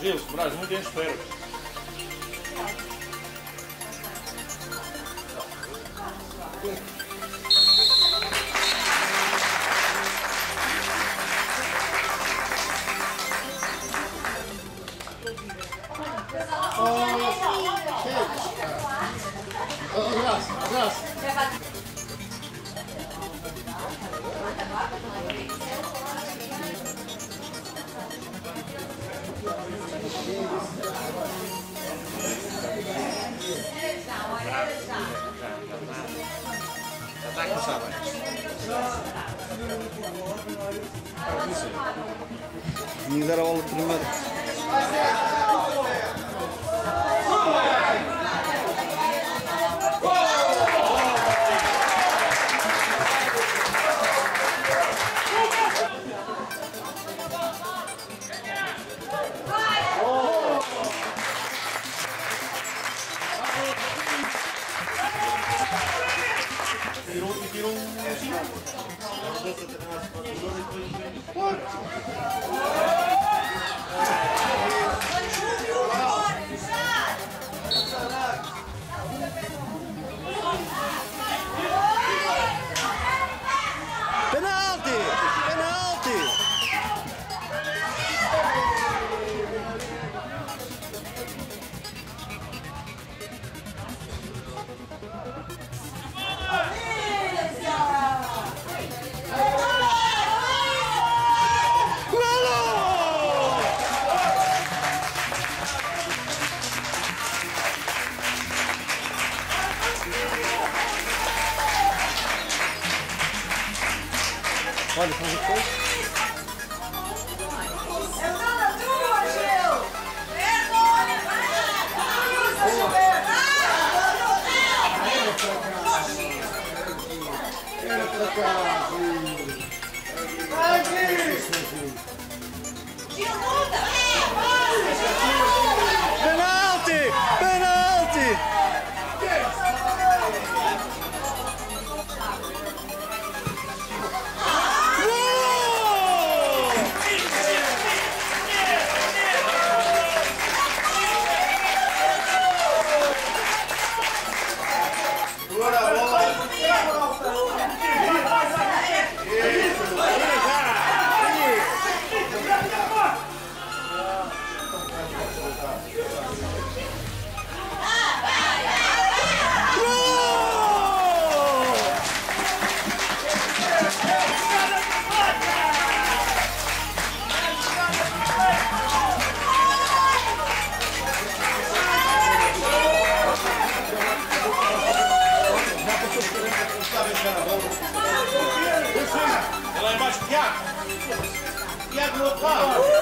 Se morares muito, enche espera. Abraço, abraço. Já Niye araba alıp durmadık? Tirou um sinal. Olha, como foi? Era pra cá, Jak? Jak lokal?